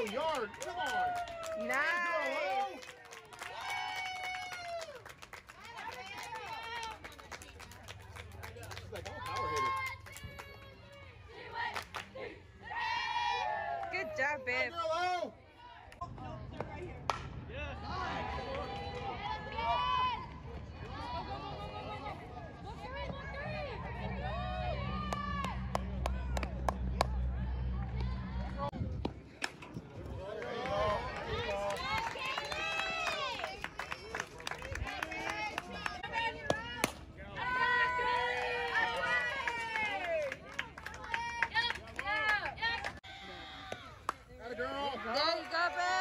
Oh, yard. Come on. Nice. She's like, I'm a power hitter. Good job, babe. Go, girl. Go, go, babe.